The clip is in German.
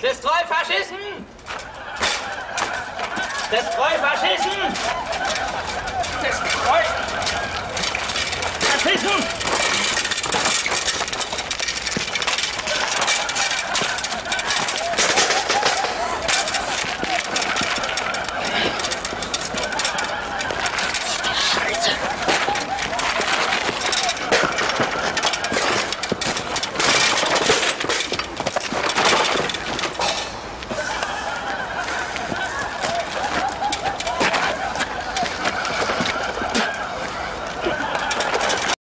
Des Treufaschisten! Des Treufaschisten! Des Treufaschisten!